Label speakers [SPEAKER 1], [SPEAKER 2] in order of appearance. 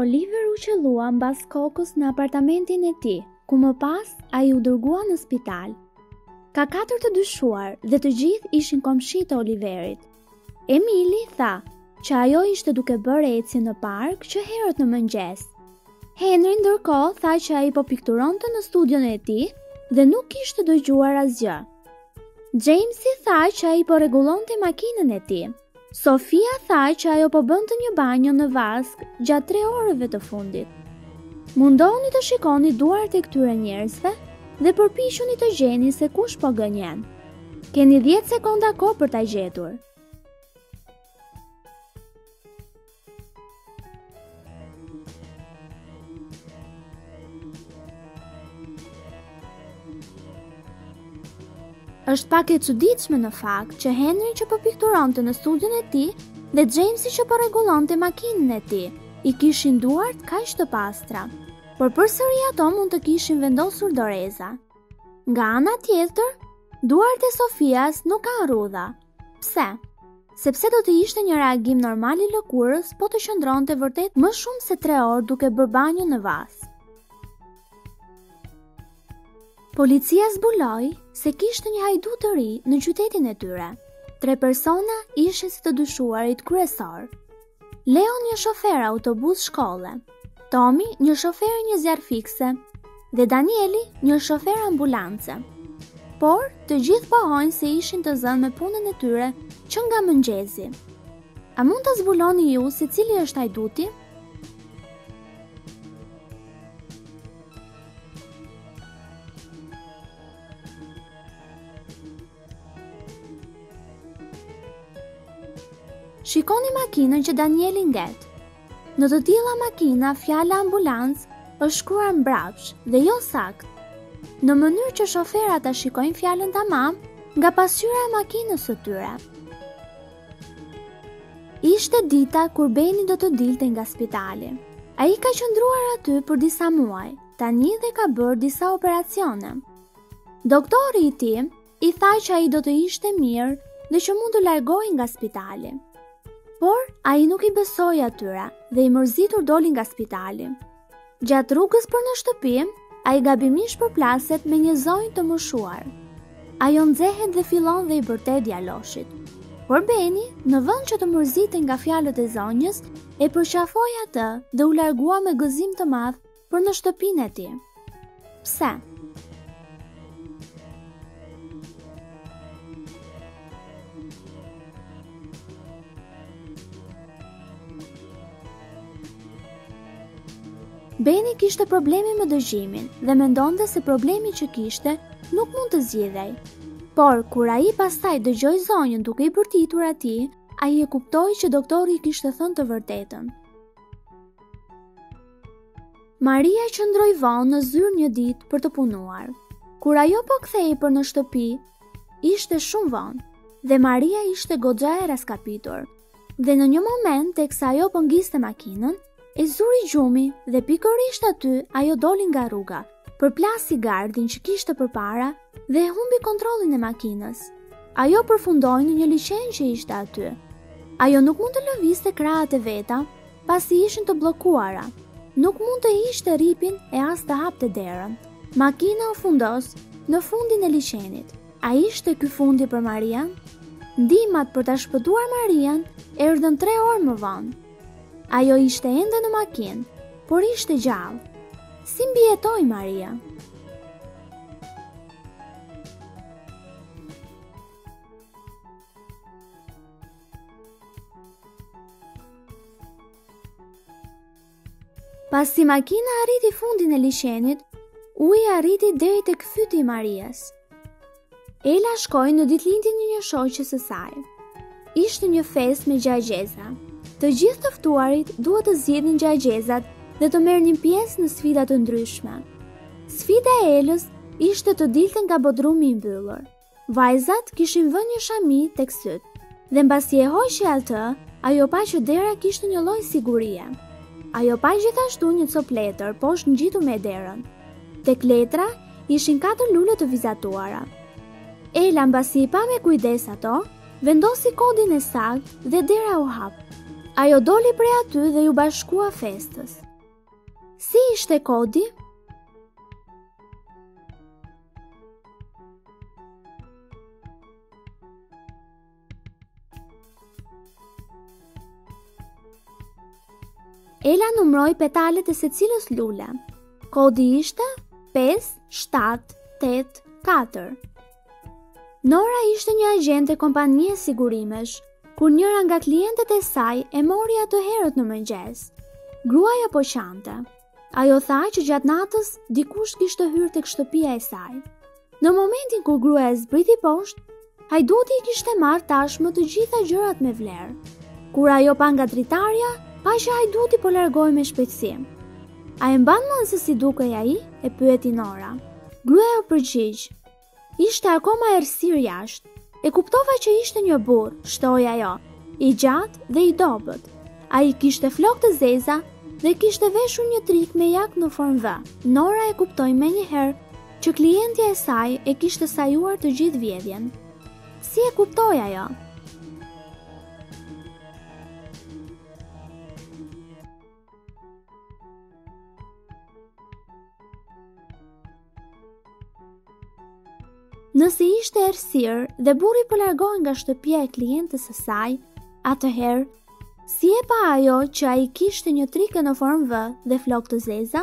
[SPEAKER 1] Oliver u qëllua mbas kokës në apartamentin e tij, ku më pas ai u dërgua në spital. Ka katër të dyshuar dhe të gjithë ishin komshi të Oliverit. Emili tha që ajo ishte duke bërë ecje në park që herët në mëngjes. Henry ndërkohë tha që ai po pikturonte në studion e tij dhe nuk ishte dëgjuar asgjë. Jamesi tha që ai po rregullonte makinën e tij. Sofia tha që ajo po bënte një banjo në vaskë gjatë 3 orëve të fundit. Mundohuni të shikoni duart e këtyre njerëzve dhe përpiquni të gjeni se kush po gënjen. Keni 10 sekonda kohë për ta gjetur. Është pak e çuditshme në fakt që Henry që po pikturonte në studion e tij dhe Jamesi që po rregullonte makinën e tij, i kishin duart kaq të pastra. Por përsëri ato mund të kishin vendosur doreza. Nga ana tjetër, duart e Sofias nuk kanë rrudha, Pse? Sepse do të ishte një reagim normal i lëkurës po të qëndronte vërtet më shumë se 3 orë duke bërë banjo në vaskë. Policia zbuloi se kishte një hajdut të ri në qytetin e tyre. Tre persona ishin si të dyshuarit kryesorë. Leo një shofer autobusi shkolle, Tomi një shofer i një zjarrfikëseje dhe Danieli një shofer ambulance. Por, të gjithë pohojnë se ishin të zënë me punën e tyre që nga mëngjesi. A mund ta zbuloni ju se cili është hajduti? Shikoni makinën që Danieli nget. Në të tilla makina fjala ambulancë është shkruar mbrapsht dhe jo saktë. Në mënyrë që shoferat ta shikojnë fjalën tamam nga pasqyra e makinës së tyre. Ishte dita kur Beni do të dilte nga spitali. Ai ka qëndruar aty për disa muaj tani dhe ka bërë disa operacione. Doktori i tij i tha që ai do të ishte mirë dhe që mund të largohej nga spitali. Por, ai nuk i besoi atyra dhe i mërzitur doli nga spitali. Gjatë rrugës për në shtëpi, ai gabimisht përplaset me një zonjë të moshuar. Ajo nxehet dhe fillon dhe i bërtet djaloshit. Por Beni, në vend që të mërzitej nga fjalët e zonjës, e përqafoi atë dhe u largua me gëzim të madh Për në shtëpinë e tij. Pse? Beni kishte probleme me dëgjimin dhe mendonte se problemi që kishte nuk mund të zgjidhej. Por kur ai pastaj dëgjoi zonjën duke i bërtitur atij, ai e kuptoi që doktori i kishte thënë të vërtetën. Maria qëndroi vonë në zyrë një ditë për të punuar. Kur ajo po kthehej për në shtëpi, ishte shumë vonë dhe Maria ishte goxha e raskapitur. Dhe në një moment teksa ajo po ngiste makinën, e zuri gjumi dhe pikërisht aty ajo doli nga rruga, përplasi gardhin që kishte përpara dhe e humbi kontrollin e makinës. Ajo përfundoi në një liqen që ishte aty. Ajo nuk mund të lëviste krahët e veta, pasi ishin të bllokuara. Nuk mund të hiqte rripin e as të hapte derën. Makina u fundos në fundin e liqenit. A ishte ky fundi për Marian? Ndihmat për ta shpëtuar Marian erdhën 3 orë më vonë. Ajo ishte ende në makinë, por ishte gjallë. Si mbijetoi Maria? Pasi makina arriti fundin e liqenit, uji arriti deri tek fyti i Marias. Ela shkoi në ditëlindjen e një shoqe së saj. Ishte një festë me gjëegjëza. Të gjithë të ftuarit duhet të zgjidhnin gjëegjëzat dhe të merrnin pjesë në sfida të ndryshme. Sfida e Elës ishte të dilte nga bodrumi i mbyllur. Vajzat kishin vënë një shami tek sytë dhe mbasi e hoqi atë, ajo pa që dera kishte një lloj sigurie. Ajo pa gjithashtu një copë letër poshtë ngjitur me derën. Tek letra ishin katër lule të vizatuara. Ela mbasi i pa me kujdes ato, vendosi kodin e saktë dhe dera u hap. Ajo doli prej aty dhe iu bashkua festës. Si ishte kodi? Ela numroi petalet e secilës lule. Kodi ishte 5 7 8 4. Nora ishte një agjente kompanie sigurimesh, kur njëra nga klientet e saj e mori atë herët në mëngjes. Gruaja po qante. Ajo tha që gjatë natës dikush kishte hyrë tek shtëpia e saj. Në momentin kur gruaja zbriti poshtë, hajduti i kishte marrë tashmë të gjitha gjërat me vlerë. Kur ajo pa nga dritarja, pa që hajduti po largohej me shpejtësi. A e mban mend se si dukej ai? e pyeti Nora. Gruaja u përgjigj, Ishte akoma errësirë jashtë. E kuptova që ishte një burrë, shtoi ajo, i gjatë dhe i dobët. Ai kishte flokë të zeza dhe kishte veshur një trikë me jakë në formë V. Nora e kuptoi menjëherë që klientja e saj e kishte sajuar të gjithë vjedhjen. Si e kuptoi ajo? Nëse ishte errësirë dhe burri po largohej nga shtëpia e klientes së saj, atëherë si e pa ajo që ai kishte një trikë në formë V dhe flokë të zeza?